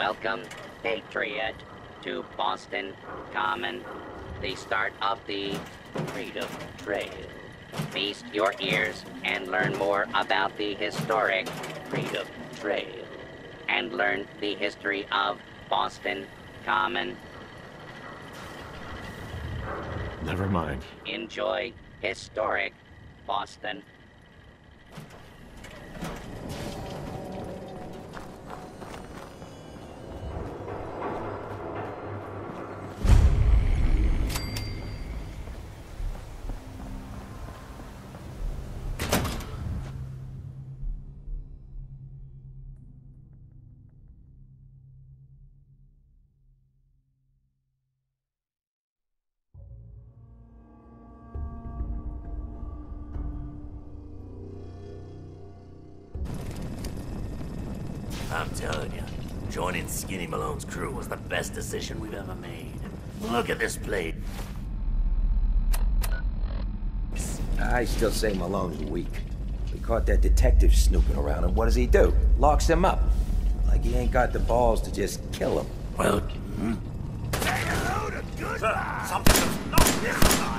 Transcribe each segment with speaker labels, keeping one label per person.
Speaker 1: Welcome, Patriot, to Boston Common, the start of the Freedom Trail. Feast your ears and learn more about the historic Freedom Trail. And learn the history of Boston Common.
Speaker 2: Never mind.
Speaker 1: Enjoy historic Boston.
Speaker 3: I'm telling you, joining Skinny Malone's crew was the best decision we've ever made. Look at this plate.
Speaker 4: I still say Malone's weak. We caught that detective snooping around, and what does he do? Locks him up. Like he ain't got the balls to just kill him.
Speaker 3: Well,
Speaker 5: Sir, something that's not this time. That's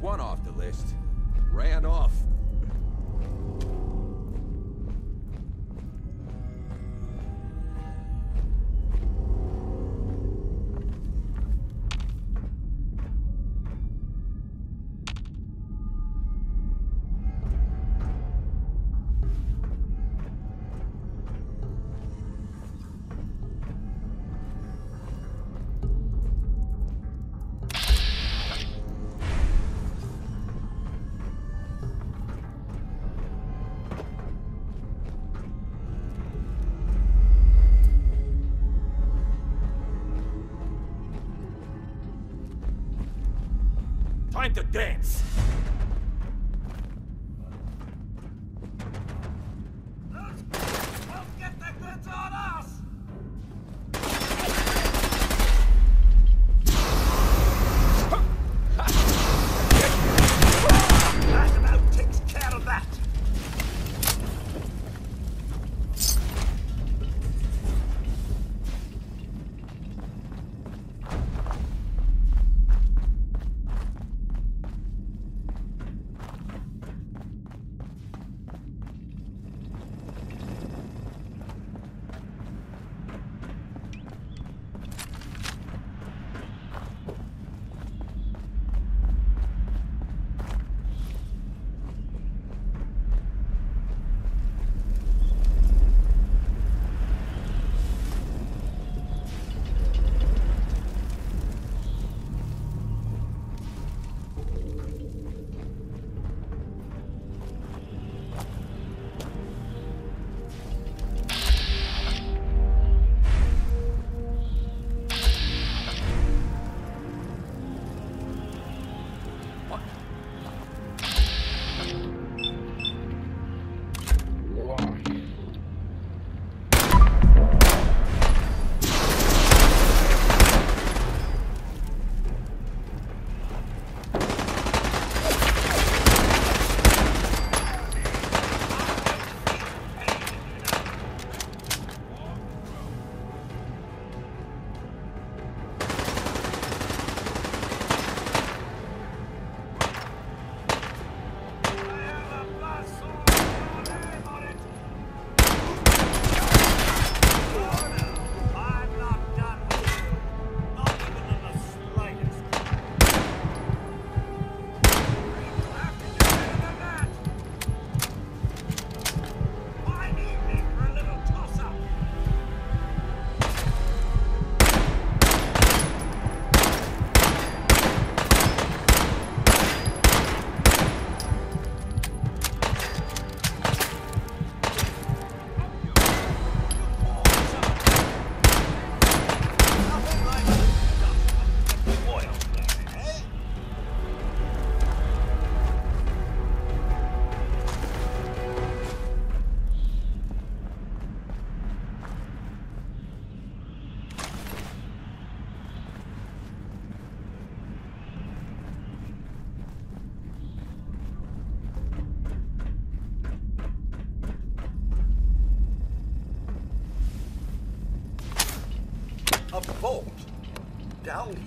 Speaker 5: one off the list. Ran off.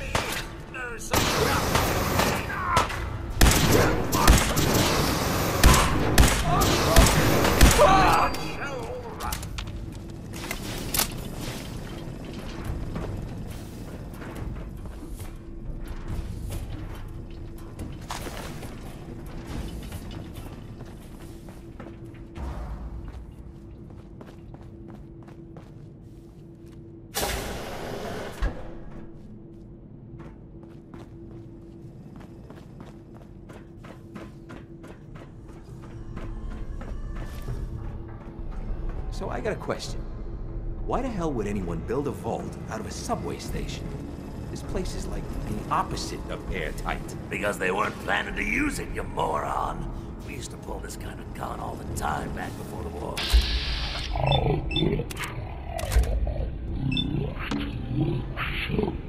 Speaker 5: me.
Speaker 4: got a question. Why the hell would anyone build a vault out of a subway station? This place is like the opposite of airtight.
Speaker 3: Because they weren't planning to use it, you moron. We used to pull this kind of con all the time back before the war.
Speaker 5: Oh, much,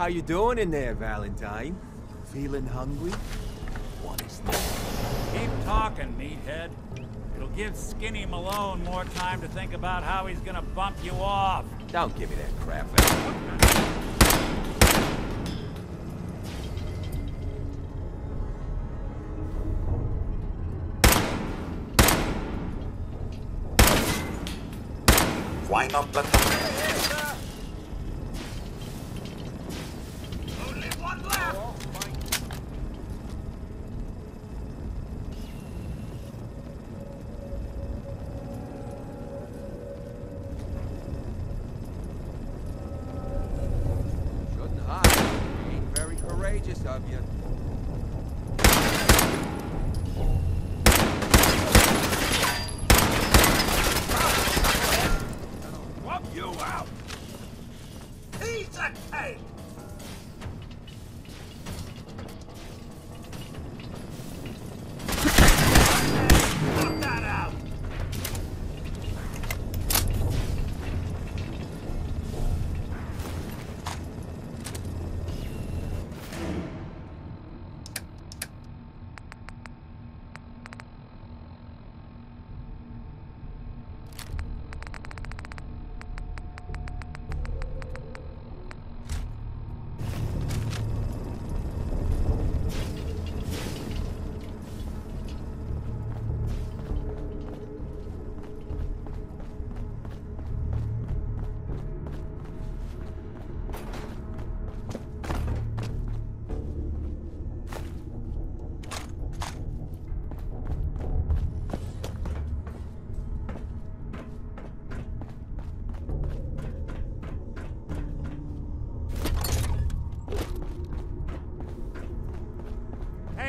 Speaker 5: How
Speaker 6: you doing in there, Valentine? Feeling hungry?
Speaker 5: What is this? Keep talking, meathead. It'll give Skinny Malone more time to think about how he's gonna bump you off.
Speaker 6: Don't give me that crap, Val.
Speaker 7: Why not let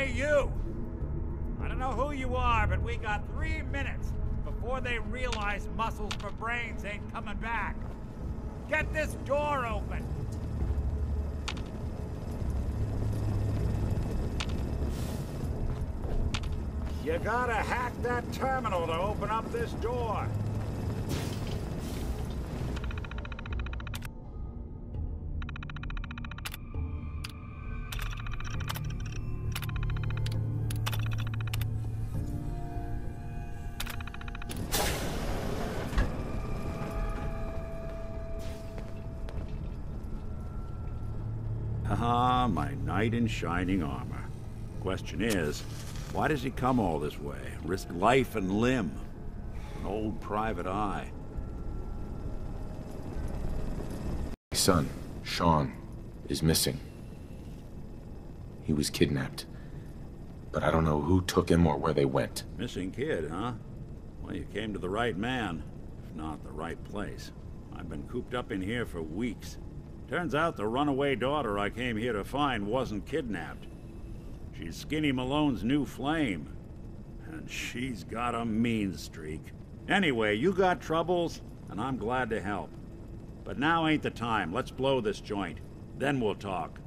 Speaker 5: Hey, you! I don't know who you are, but we got three minutes before they realize muscles for brains ain't coming back. Get this door open! You gotta hack that terminal to open up this door.
Speaker 8: Knight in shining armor. Question is, why does he come all this way? Risk life and limb? An old private eye.
Speaker 2: My son, Shaun, is missing. He was kidnapped. But I don't know who took him or where they went.
Speaker 8: Missing kid, huh? Well, you came to the right man, if not the right place. I've been cooped up in here for weeks. Turns out the runaway daughter I came here to find wasn't kidnapped. She's Skinny Malone's new flame. And she's got a mean streak. Anyway, you got troubles, and I'm glad to help. But now ain't the time. Let's blow this joint. Then we'll talk.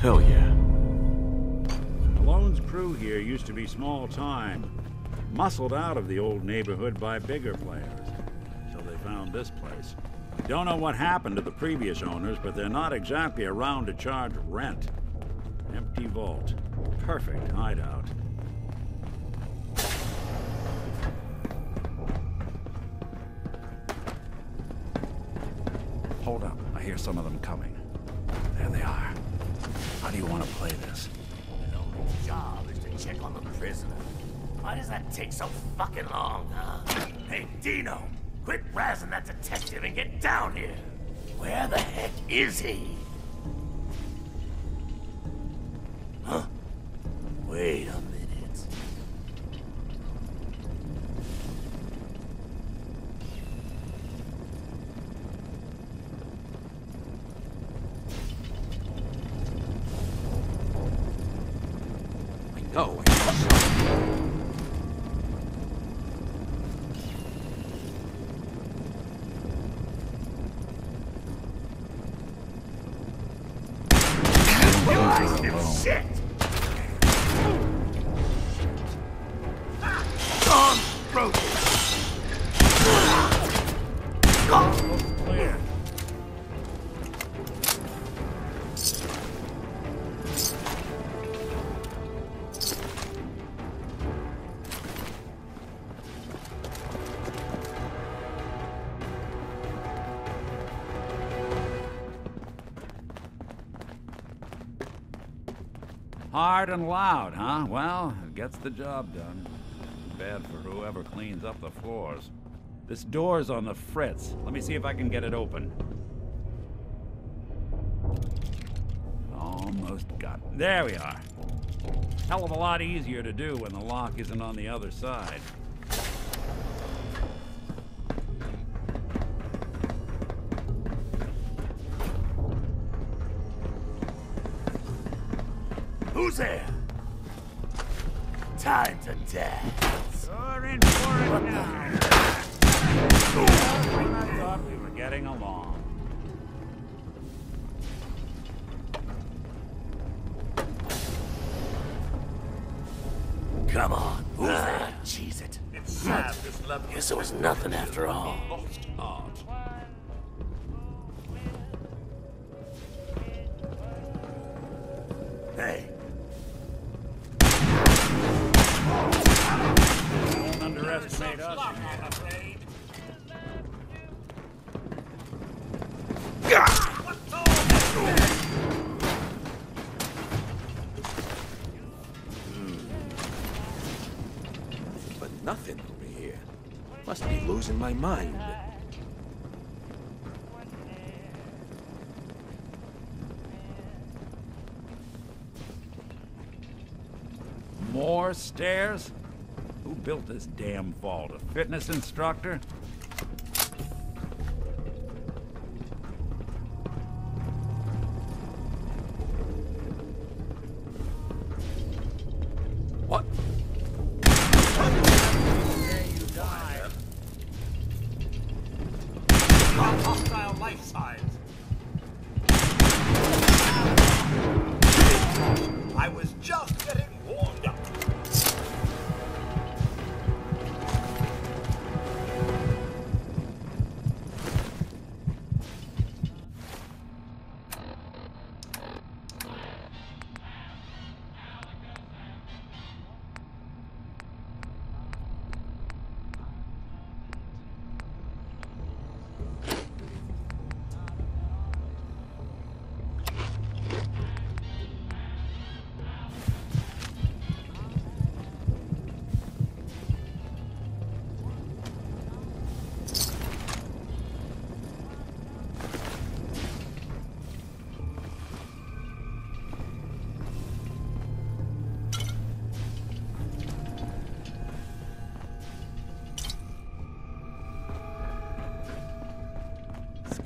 Speaker 2: Hell yeah.
Speaker 8: Malone's crew here used to be small time, muscled out of the old neighborhood by bigger players. So they found this place. Don't know what happened to the previous owners, but they're not exactly around to charge rent. Empty vault. Perfect hideout. Hold up. I hear some of them coming. There they are. How do you want to play this?
Speaker 3: The only job is to check on the prisoner. Why does that take so fucking long, huh? Hey, Dino, quit razzing that detective and get down here. Where the heck is he? Huh? Wait a minute.
Speaker 8: Hard and loud, huh? Well, it gets the job done. Bad for whoever cleans up the floors. This door's on the fritz. Let me see if I can get it open. Almost got it. There we are. Hell of a lot easier to do when the lock isn't on the other side.
Speaker 4: Losing my mind.
Speaker 8: More stairs? Who built this damn vault? A fitness instructor?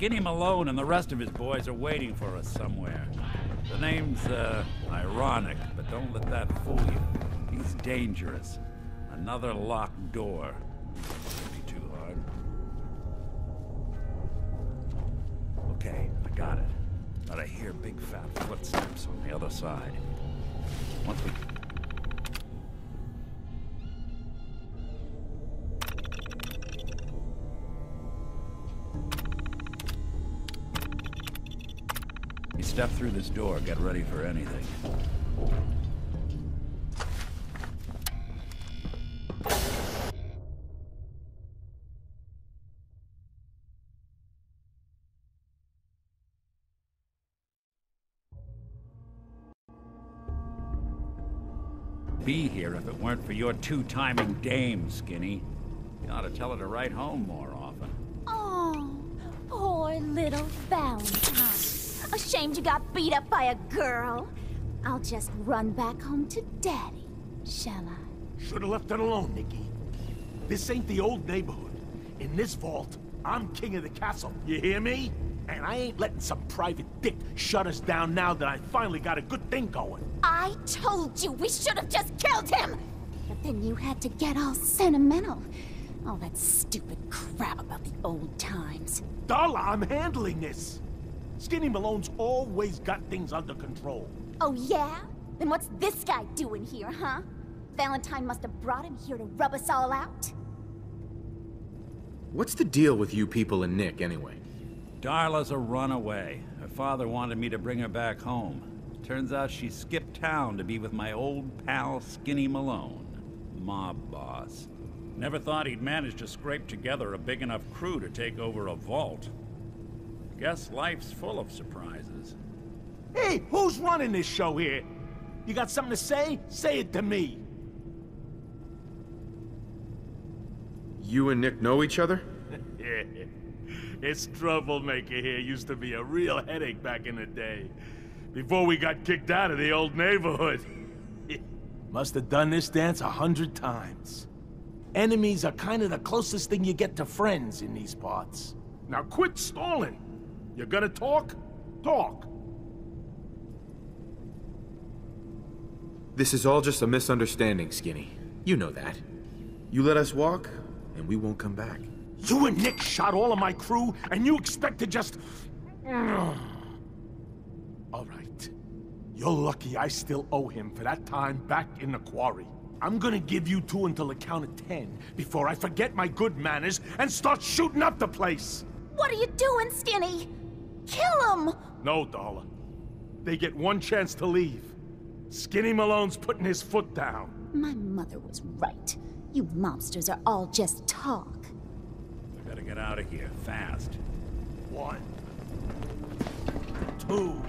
Speaker 8: Skinny Malone and the rest of his boys are waiting for us somewhere. The name's, uh, ironic, but don't let that fool you. He's dangerous. Another locked door. Shouldn't be too hard. Okay, I got it. But I hear big fat footsteps on the other side. Once we step through this door, get ready for anything. Be here if it weren't for your two-timing dame, Skinny. You ought to tell her to write home more often.
Speaker 9: Oh, poor little Valentine. Ashamed you got beat up by a girl. I'll just run back home to Daddy, shall I?
Speaker 3: Should have left it alone, Nikki. This ain't the old neighborhood. In this vault, I'm king of the castle. You hear me? And I ain't letting some private dick shut us down now that I finally got a good thing going.
Speaker 9: I told you we should have just killed him! But then you had to get all sentimental. All that stupid crap about the old times.
Speaker 3: Darla, I'm handling this. Skinny Malone's always got things under control.
Speaker 9: Oh, yeah? Then what's this guy doing here, huh? Valentine must have brought him here to rub us all out?
Speaker 2: What's the deal with you people and Nick, anyway?
Speaker 8: Darla's a runaway. Her father wanted me to bring her back home. Turns out she skipped town to be with my old pal Skinny Malone, mob boss. Never thought he'd manage to scrape together a big enough crew to take over a vault. Guess life's full of surprises.
Speaker 3: Hey, who's running this show here?
Speaker 10: You got something to say? Say it to me.
Speaker 2: You and Nick know each other?
Speaker 10: Yeah. This troublemaker here used to be a real headache back in the day. Before we got kicked out of the old neighborhood. Must have done this dance a hundred times. Enemies are kind of the closest thing you get to friends in these parts. Now quit stalling. You gonna talk? Talk.
Speaker 2: This is all just a misunderstanding, Skinny. You know that. You let us walk, and we won't come back.
Speaker 10: You and Nick shot all of my crew, and you expect to just... All right. You're lucky I still owe him for that time back in the quarry. I'm gonna give you two until the count of ten before I forget my good manners and start shooting up the place.
Speaker 9: What are you doing, Skinny? Kill him!
Speaker 10: No, Darla. They get one chance to leave. Skinny Malone's putting his foot down.
Speaker 9: My mother was right. You mobsters are all just talk.
Speaker 8: We gotta get out of here, fast.
Speaker 10: One. Two.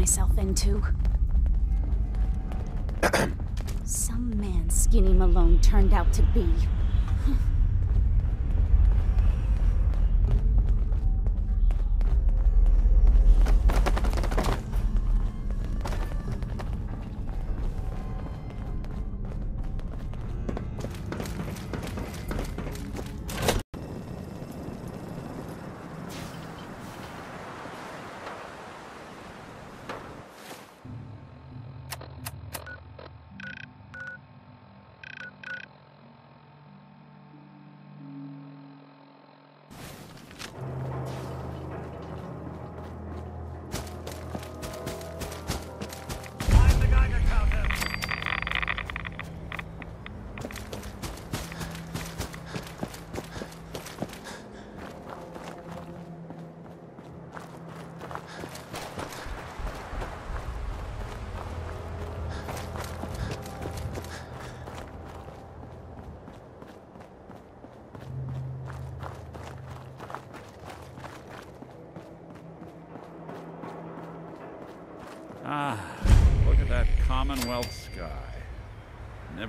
Speaker 9: Myself into. Some man Skinny Malone turned out to be.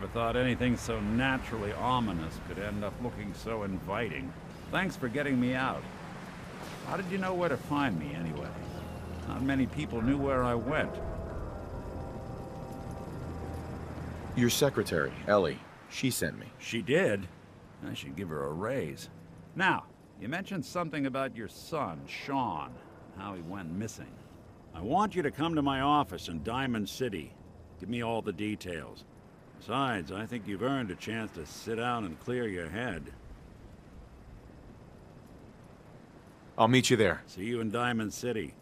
Speaker 8: Never thought anything so naturally ominous could end up looking so inviting. Thanks for getting me out. How did you know where to find me, anyway? Not many people knew where I went.
Speaker 2: Your secretary, Ellie, she sent me.
Speaker 8: She did? I should give her a raise. Now, you mentioned something about your son, Shaun, and how he went missing. I want you to come to my office in Diamond City. Give me all the details. Besides, I think you've earned a chance to sit down and clear your head.
Speaker 2: I'll meet you there.
Speaker 8: See you in Diamond City.